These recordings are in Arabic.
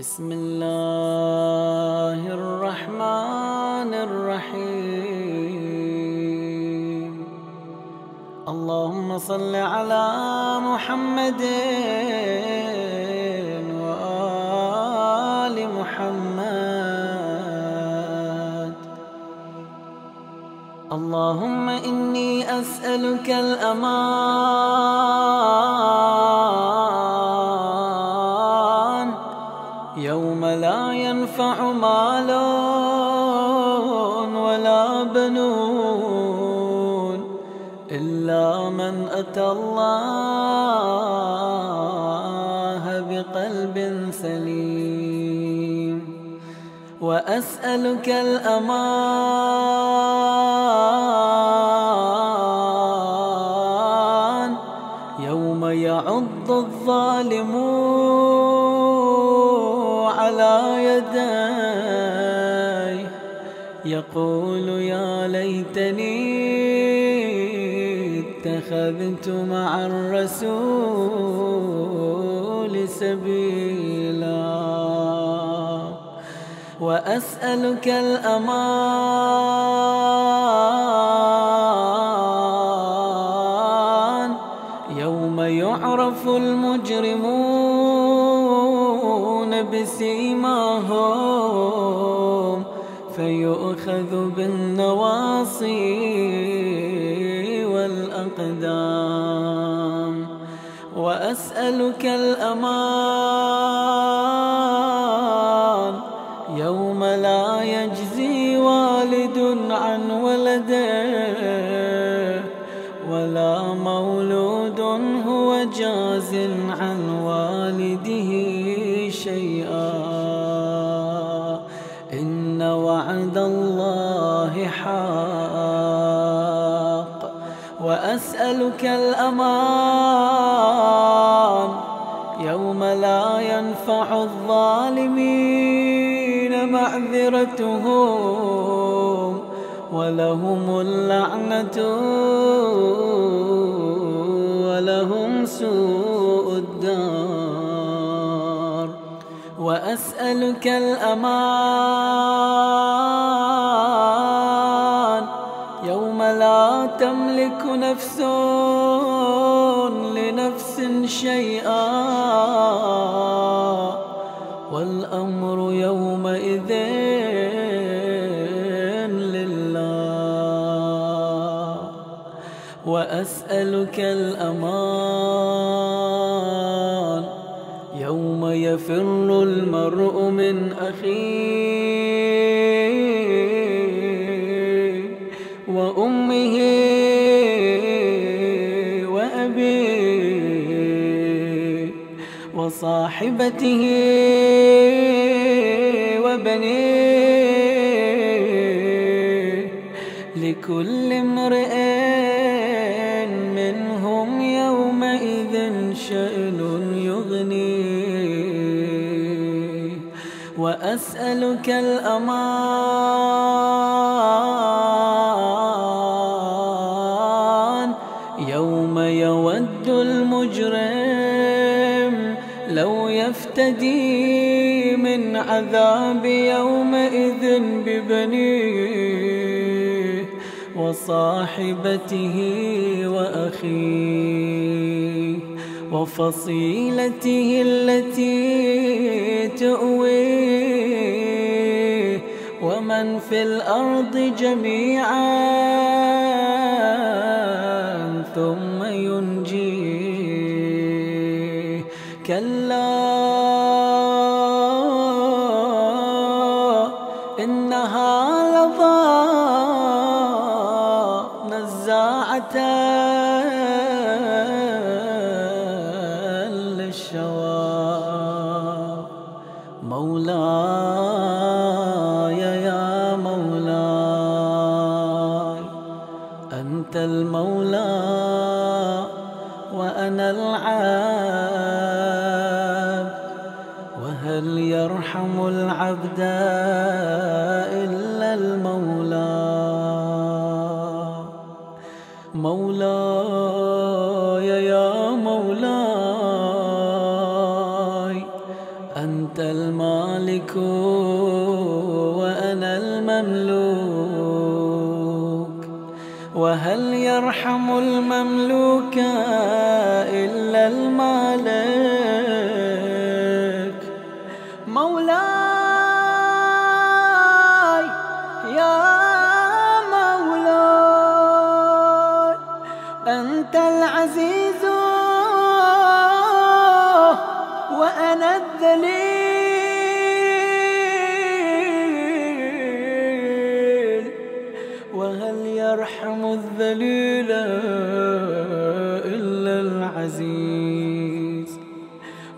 بسم الله الرحمن الرحيم اللهم صل على محمد وآل محمد اللهم إني أسألك الأمان أتى الله بقلب سليم. وأسألك الأمان يوم يعض الظالم على يدي يقول يا ليتني اتخذت مع الرسول سبيلا. وأسألك الأمان يوم يعرف المجرمون بسيماهم فيؤخذ بالنواصي. وأسألك الأمان. يوم لا يجزي والد عن ولده ولا مولود هو جاز عن والده شيئا. إن وعد الله حق وأسألك الأمان. يوم لا ينفع الظالمين معذرتهم ولهم اللعنة ولهم سوء الدار. وأسألك الأمان يوم لا تملك نفس لنفس شيئا والأمر يومئذ لله. وأسألك الأمان يوم يفر المرء من أخيه. وصاحبته وبنيه لكل امرئ منهم يومئذ شأن يغنيه وأسألك الأمان عذاب يومئذ ببنيه وصاحبته وأخيه وفصيلته التي تؤويه ومن في الأرض جميعا ثم وهل يرحم العبد إلا المولى؟ مولاي يا مولاي أنت المالك وأنا المملوك. وهل يرحم المملوك إلا المالك؟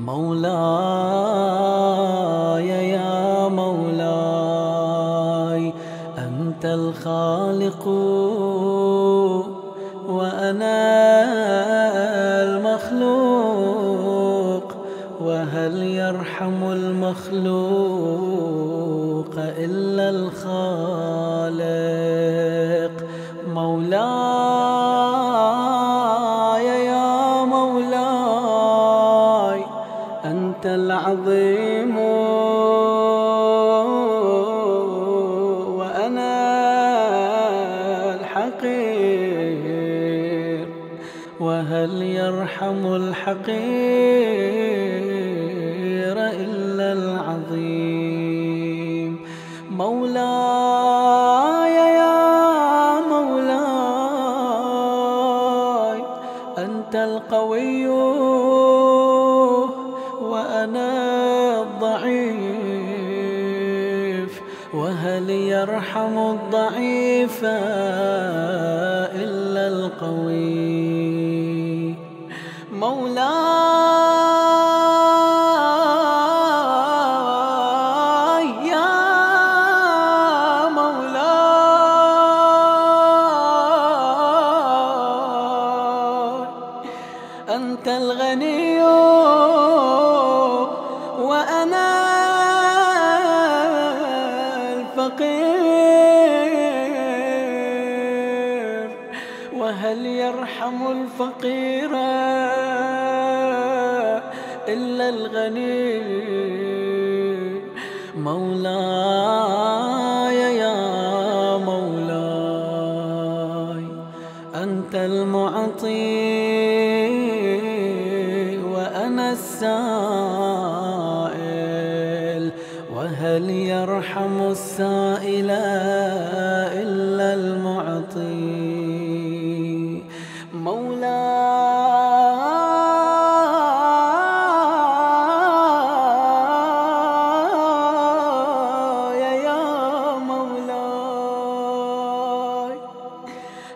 مولاي يا مولاي أنت الخالق وأنا المخلوق وهل يرحم المخلوق أنت العظيم. وأنا الحقير. وهل يرحم الحقير إلا العظيم؟ مولاي يا مولاي أنت القوي. وأنا الضعيف وهل يرحم الضعيف إلا القوي؟ مولاي يا مولاي أنت الغني أنت المعطي وأنا السائل وهل يرحم السائل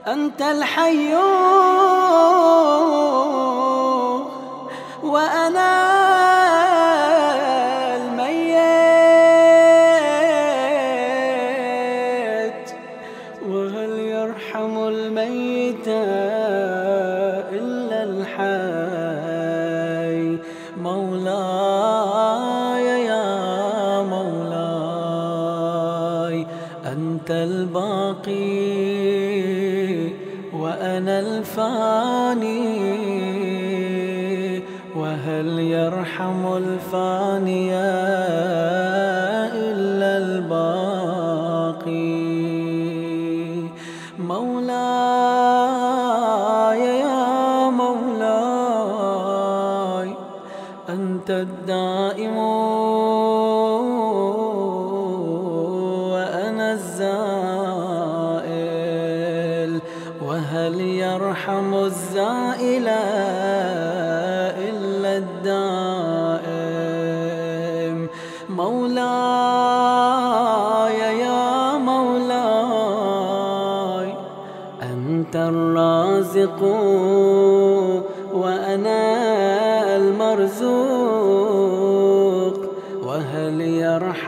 أنت الحي وأنا أنت الباقي وأنا الفاني وهل يرحم الفاني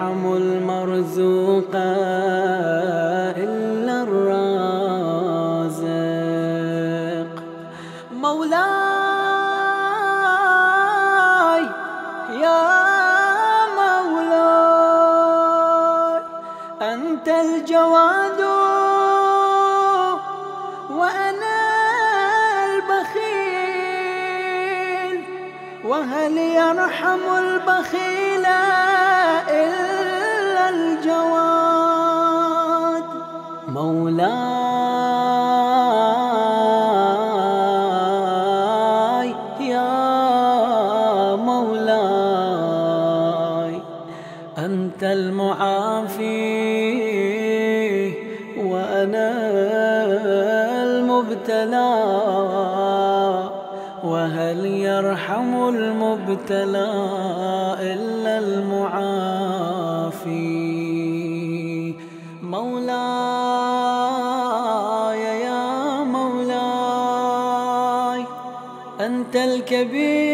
يرحم المرزوق إلا أنت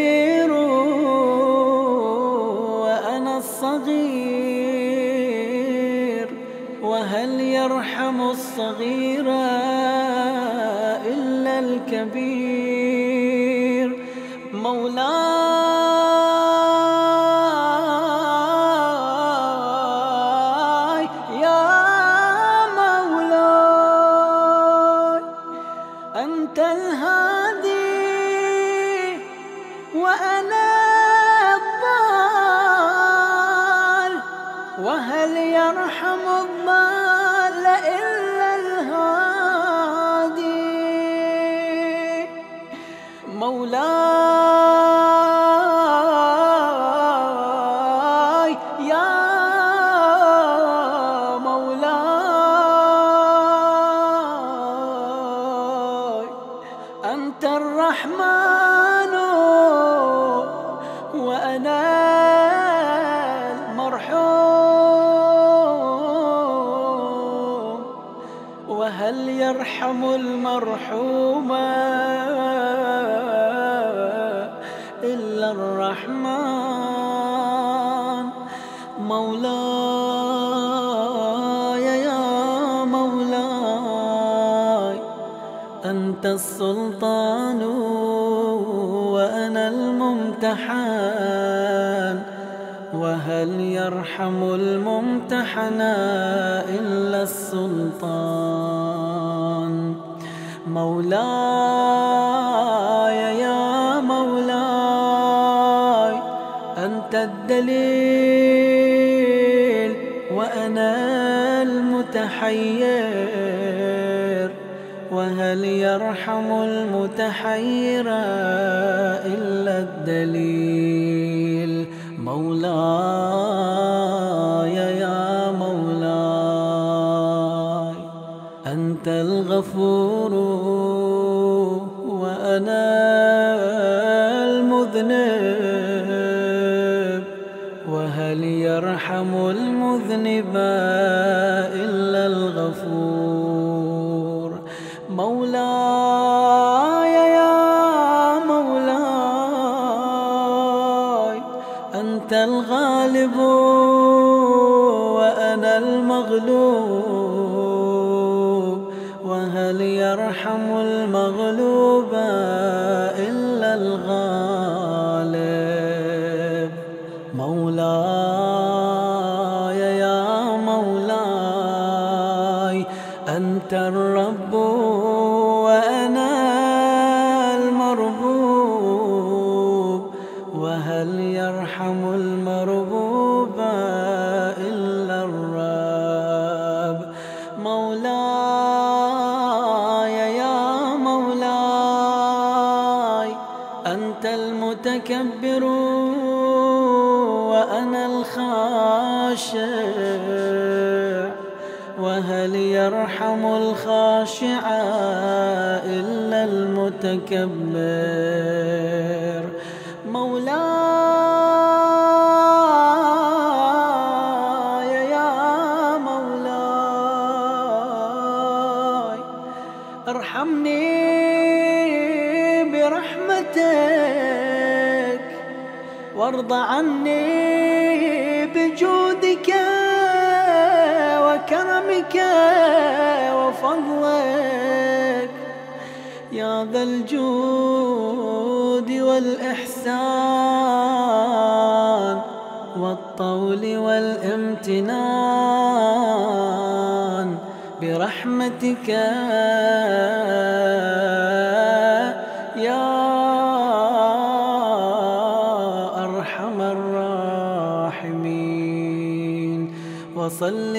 مولاي يا مولاي أنت السلطان وأنا الممتحن. وهل يرحم الممتحن إلا السلطان؟ مولاي يا مولاي أنت الدليل المتحير وهل يرحم المتحير إلا الدليل؟ مولاي يا مولاي أنت الغفور وهل يرحم المغلوب إلا الغالب؟ مولاي يا مولاي أنت الرب وأنا المربوب. وهل يرحم المربوب إلا الرب؟ مولاي المتكبر وأنا الخاشع وهل يرحم الخاشع إلا المتكبر؟ مولاي يا مولاي ارحمني برحمتك. وارض عني بجودك وكرمك وفضلك. يا ذا الجود والإحسان والطول والامتنان. برحمتك أرحم